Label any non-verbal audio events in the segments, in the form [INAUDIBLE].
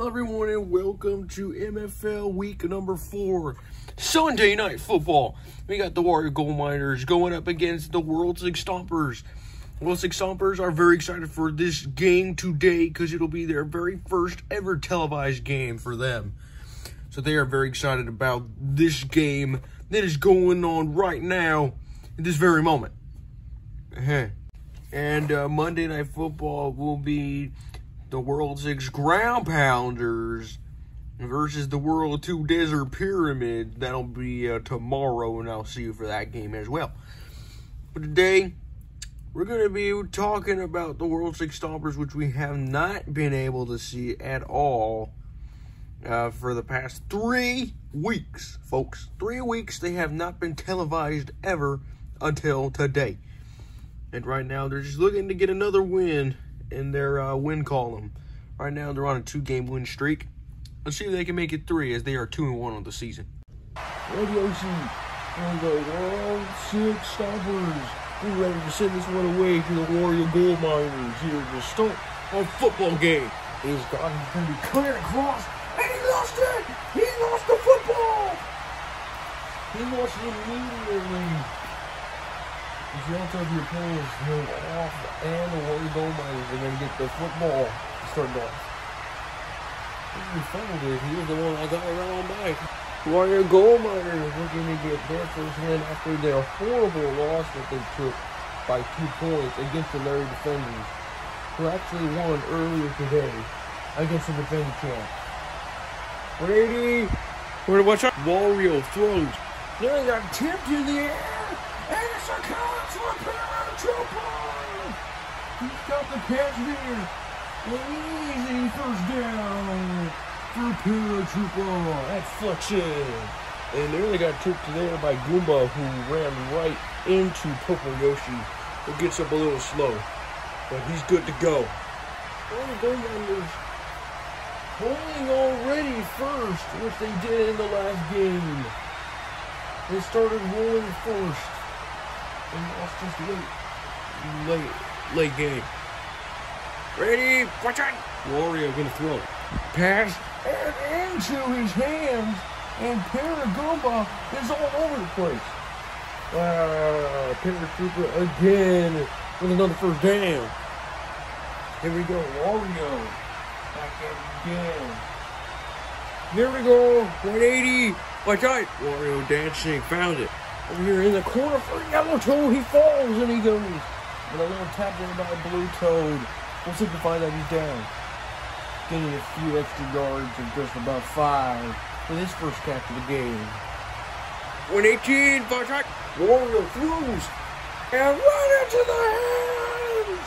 Hello everyone and welcome to MFL week number four. Sunday night football. We got the Wario Gold Miners going up against the World Six Stompers. World Six Stompers are very excited for this game today because it'll be their very first ever televised game for them. So they are very excited about this game that is going on right now in this very moment. [LAUGHS] And uh, Monday Night Football will be the World Six Ground Pounders versus the World 2 Desert Pyramid. That'll be uh, tomorrow, and I'll see you for that game as well. But today, we're going to be talking about the World Six Stompers, which we have not been able to see at all uh, for the past three weeks, folks. Three weeks they have not been televised ever until today. And right now, they're just looking to get another win in their uh, win column. Right now, they're on a two-game win streak. Let's see if they can make it three, as they are two and one on the season. Radio C for the World Six Stompers. We're ready to send this one away to the Wario Gold Miners here to start our football game. He's going to be cleared across, and he lost it. He lost the football. He lost it immediately. If you don't tell your opponents him off and the Miners are going to get the football started off. He fumbled it. He was the one I got around on back. Wario Gold Miners looking to get their first win after their horrible loss that they took by two points against the Larry Defenders, who actually won earlier today against the defending champ. Brady, We're to watch out. Wario throws. They got tipped in the air, a catch for Paratrooper. He's got the catch there. Easy first down for Paratrooper at Flexion. And nearly got tipped there by Goomba, who ran right into Purple Yoshi, who gets up a little slow. But he's good to go. The Gold Miners holding already first, which they did in the last game. They started rolling first and lost just late, late, late game. Ready? Watch out. Wario gonna throw. Pass and into his hands, and Paragoomba is all over the place. Ah, Paratrooper again with another first down. Here we go, Wario. Back again. Here we go, 180. Watch out. Wario dancing, found it. Over here in the corner for Yellow Toad, he falls and he goes. With a little tap there by Blue Toad. We'll signify that he's down. Getting a few extra yards of just about five for this first catch of the game. 118. Watch out. Wario throws and right into the hands.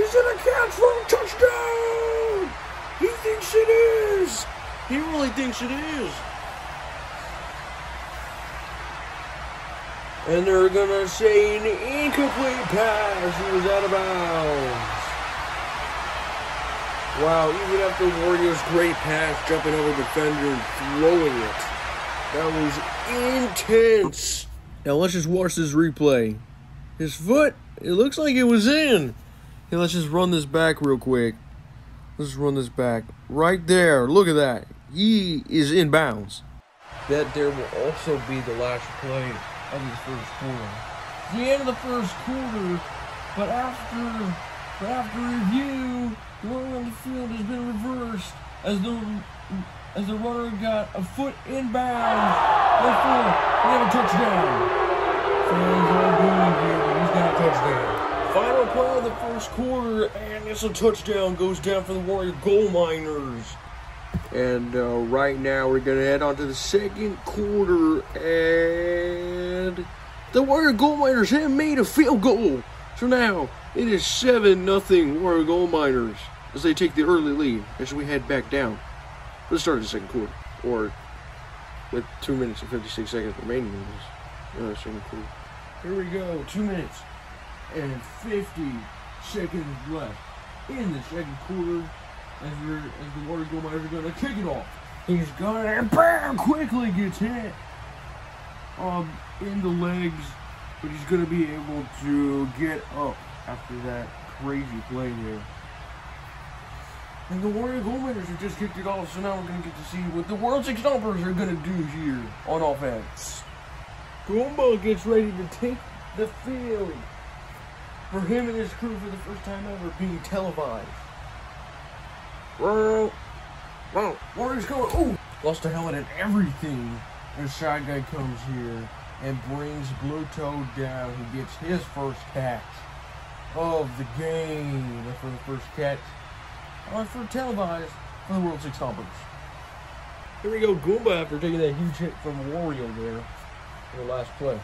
He's gonna catch for a touchdown. He thinks it is. He really thinks it is. And they're gonna say an incomplete pass. He was out of bounds. Wow, even after Wario's great pass, jumping over the defender and throwing it. That was intense. Now let's just watch this replay. His foot, it looks like it was in. Hey, let's just run this back real quick. Let's run this back. Right there, look at that. He is in bounds. That there will also be the last play of this first quarter. It's the end of the first quarter, but after but after review, the running on the field has been reversed as the as the runner got a foot in bounds. Therefore, we have a touchdown. Fans are booing here, but he's got a touchdown. Final play of the first quarter, and it's a touchdown goes down for the Wario Gold Miners. And uh, right now we're gonna head on to the second quarter, and the Wario Gold Miners have made a field goal. So now it is seven nothing Wario Gold Miners as they take the early lead as we head back down. Let's start the second quarter, or with two minutes and fifty six seconds remaining in this uh, second quarter. Here we go, two minutes and 50 seconds left in the second quarter as, you're, as the Wario Gold Miners are going to kick it off. He's going to, bam, quickly gets hit um, in the legs, but he's going to be able to get up after that crazy play there. And the Wario Goldminers have just kicked it off, so now we're going to get to see what the World Six Stompers are going to do here on offense. Goomba gets ready to take the field for him and his crew for the first time ever being televised. Well, well, Wario's going, Oh! lost a helmet and everything. And Shy Guy comes here and brings Blue Toad down. He gets his first catch of the game for the first catch on for televised for the World Six Stompers. Here we go, Goomba after taking that huge hit from Wario there in the last play.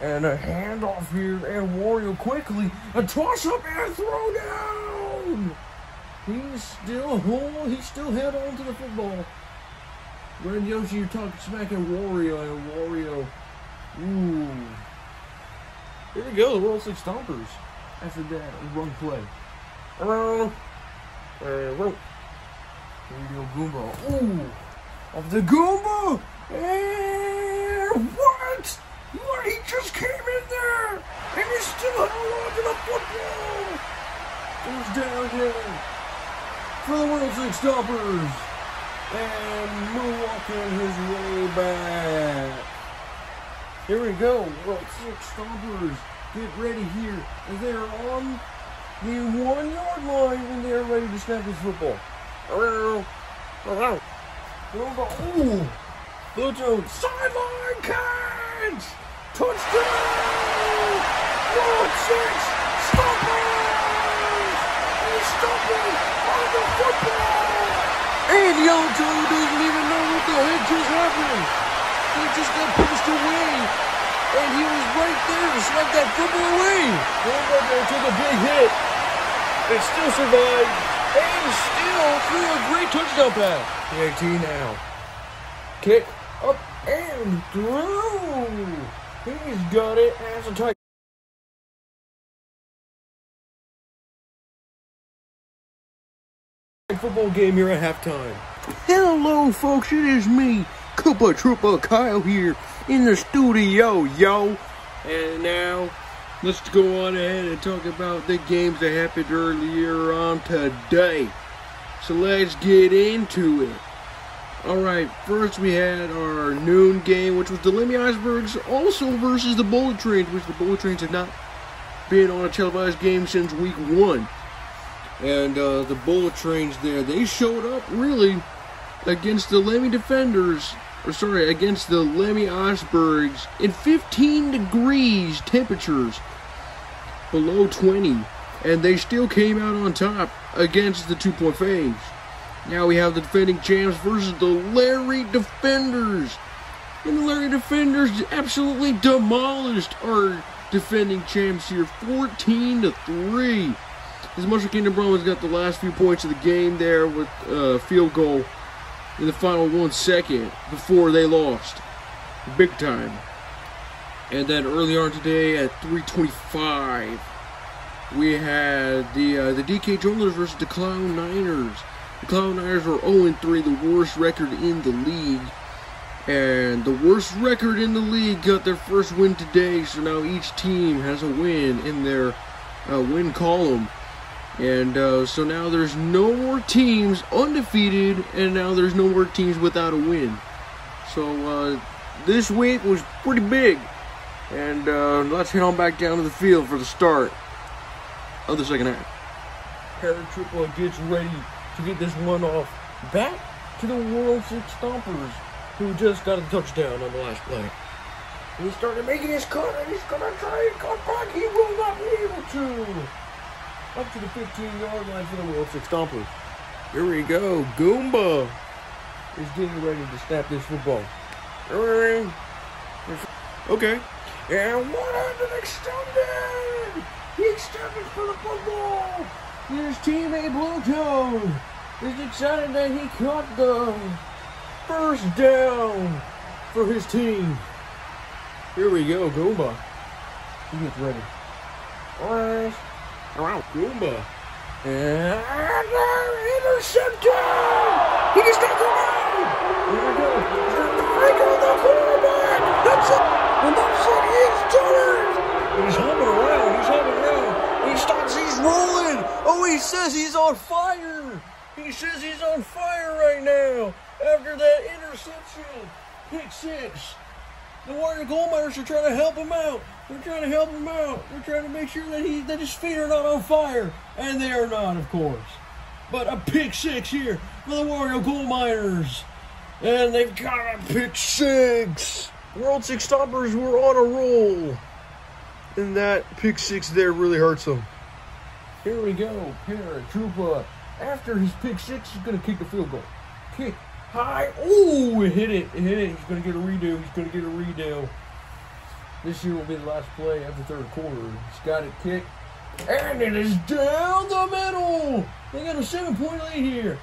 And a handoff here, and Wario quickly a toss up and a throw down. He's still hold, he's still held on to the football. Ren Yoshi, you're talking smack at Wario, and Wario, ooh. Here we go, the World Six Stompers. After that, run play. Around. Uh, rope. Here we go, Goomba. Ooh! Of the Goomba! And what? What? He just came in there! And he still held on to the football! Goes down here for the World Six Stompers! And moonwalking his way back. Here we go, World Six Stompers. Get ready here. As they are on the one yard line and they are ready to snap this football. Ooh. Luto, sideline catch! Touchdown! World Six Stompers! He's football! And Yellow Toad doesn't even know what the heck just happened. He just got pushed away. And he was right there to smack that football away. Goldberger took a big hit. And still survived. And still threw a great touchdown pass. PAT now. Kick up and through. He's got it as a tight. Football game here at halftime. Hello, folks. It is me, Koopa Troopa Kyle here in the studio, yo. And now, let's go on ahead and talk about the games that happened earlier on today. So let's get into it. Alright, first we had our noon game, which was the Lemmy Icebergs, also versus the Bullet Trains, which the Bullet Trains have not been on a televised game since week one. And uh, the Bullet Trains there, they showed up really against the Lemmy Defenders, or sorry, against the Lemmy Icebergs in 15 degrees temperatures below 20. And they still came out on top against the two point phase. Now we have the defending champs versus the Larry Defenders. And the Larry Defenders absolutely demolished our defending champs here 14 to 3. As Mushroom Kingdom Brahmas got the last few points of the game there with a field goal in the final one second before they lost. Big time. And then early on today at 325, we had the uh, the DK Journalers versus the Clown Niners. The Clown Niners were 0-3, the worst record in the league. And the worst record in the league got their first win today, so now each team has a win in their uh, win column. And uh, so now there's no more teams undefeated, and now there's no more teams without a win. So uh, this week was pretty big. And uh, let's head on back down to the field for the start of the second half. Paratrooper gets ready to get this one off back to the World Six Stompers, who just got a touchdown on the last play. He started making his cut, and he's gonna try and cut back. He will not be able to. Up to the 15 yard line for the Six Stompers. Here we go. Goomba is getting ready to snap this football. Okay. And one handed extended. He extended for the football. His teammate Blue Toad is excited that he caught the first down for his team. Here we go, Goomba. He gets ready. Alright. Goomba. And intercepted! He just got the line! Here we go. Break on the quarterback! That's it! And that's it! He's turned! He's humming around. He's humming around. He starts. He's rolling. Oh, he says he's on fire. He says he's on fire right now after that interception. Pick six. The Wario Gold Miners are trying to help him out. They're trying to help him out. They're trying to make sure that he that his feet are not on fire. And they are not, of course. But a pick six here for the Wario Gold Miners. And they've got a pick six. World Six Stompers were on a roll. And that pick six there really hurts them. Here we go. Paratroopa. After his pick six, he's going to kick the field goal. Kick high. Oh, it hit it. It hit it. He's going to get a redo. He's going to get a redo. This year will be the last play of the third quarter. He's got it kicked. And it is down the middle. They got a seven point lead here.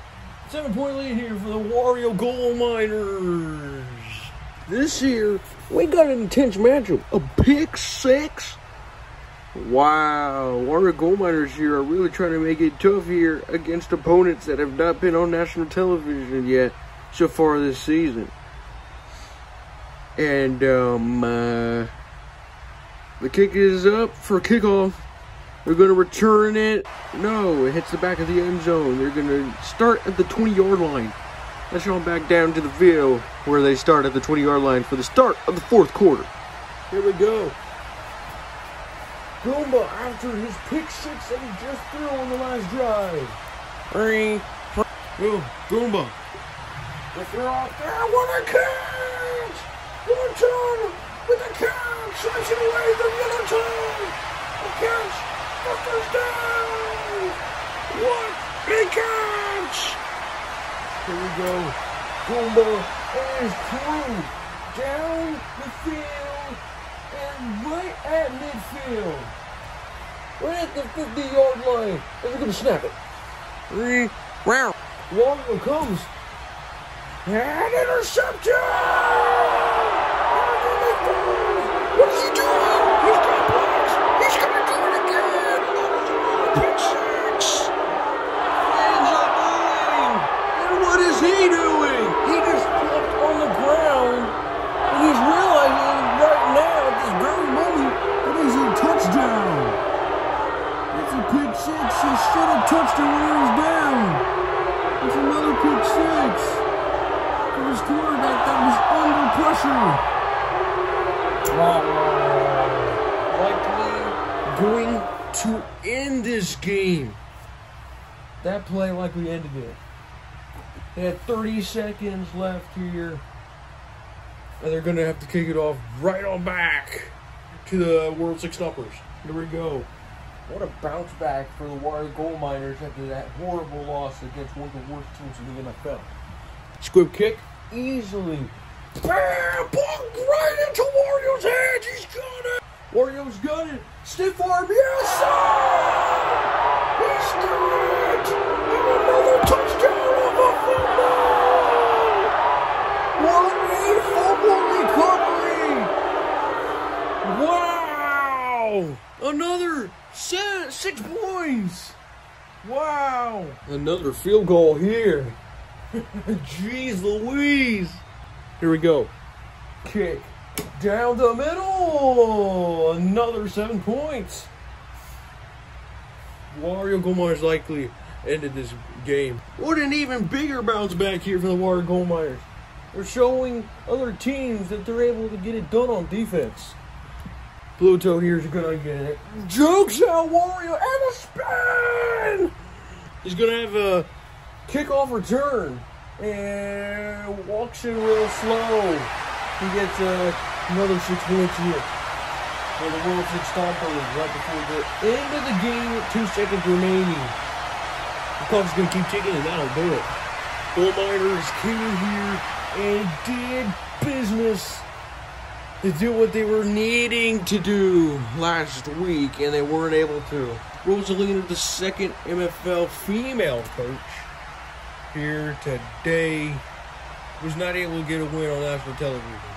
Seven point lead here for the Wario Gold Miners. This year, we got an intense matchup. A pick six. Wow, Wario Gold Miners here are really trying to make it tough here against opponents that have not been on national television yet so far this season. And um, uh, the kick is up for kickoff. They're going to return it. No, it hits the back of the end zone. They're going to start at the 20 yard line. Let's go back down to the field where they start at the 20 yard line for the start of the fourth quarter. Here we go. Goomba after his pick six that he just threw on the last drive. Three. Go, Goomba. The throw out there. What a catch! Turn with a catch. Slicing away the toe. The catch. The first down. What a catch! Here we go. Goomba is crew down the field and right at midfield. Right at the 50 yard line. And going to snap it. Three. Wow. Wario comes. And interception! What is he doing? He's got blocks. He's going to do it again. Pick six. Fans are booing. And what is he doing? He just flipped on the ground. And he's realizing right now, at this very moment, that he's in touchdown. It's a pick six. He should have touched it when he was down. This game. That play like we ended it. They had 30 seconds left here. And they're going to have to kick it off right on back to the World Six Stompers. Here we go. What a bounce back for the Wario Gold Miners after that horrible loss against one of the worst teams in the NFL. Squib kick easily. Bam! Boom! Right into Wario's hands. He's got it. Wario's got it. Stiff arm. Yes! Another touchdown of a fumble. What a fumble recovery! Wow! Another six points! Wow! Another field goal here. [LAUGHS] Jeez Louise! Here we go. Kick down the middle! Another seven points. Wario Goldminers likely ended this game. What an even bigger bounce back here for the Wario Goldminers. They're showing other teams that they're able to get it done on defense. Pluto here's gonna get it. Jokes out Wario and a spin! He's gonna have a kickoff return and walks in real slow. He gets uh, another six points here for the Six Stompers right before the end of the game with two seconds remaining. The clock's gonna keep ticking and that'll do it. Gold Miners came here and did business to do what they were needing to do last week, and they weren't able to. Rosalina, the second MFL female coach here today, was not able to get a win on national television.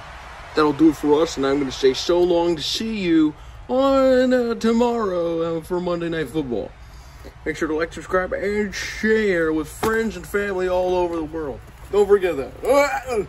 That'll do it for us, and I'm going to say so long to see you on uh, tomorrow uh, for Monday Night Football. Make sure to like, subscribe, and share with friends and family all over the world. Don't forget that.